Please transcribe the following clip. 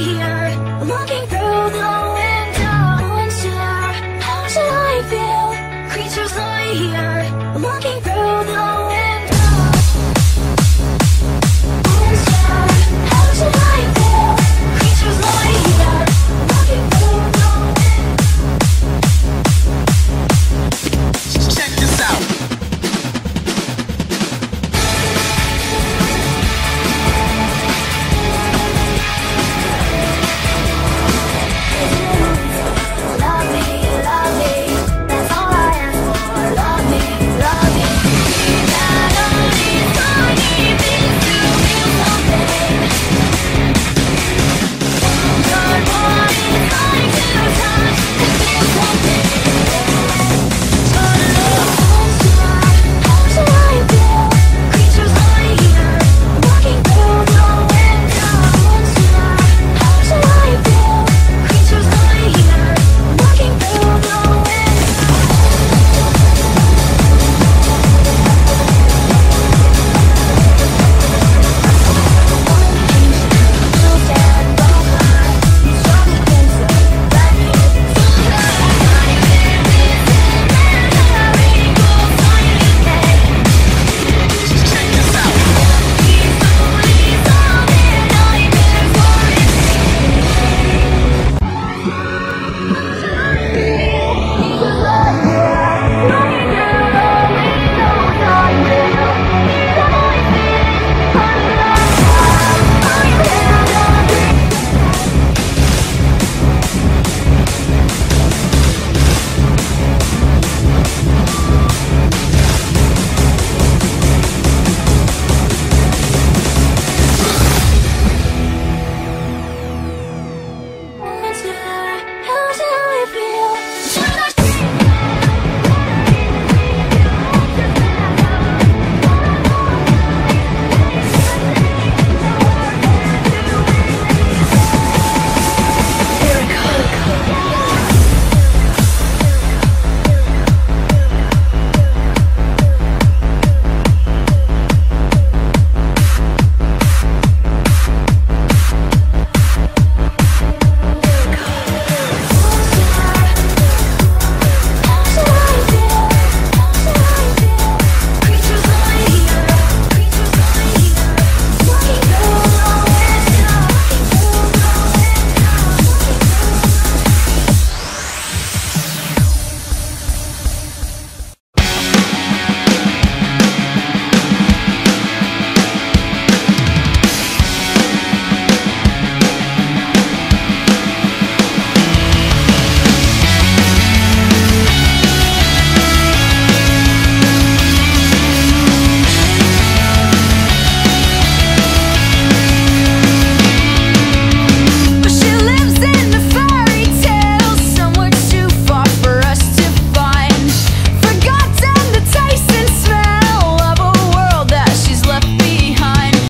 here.